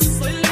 Soy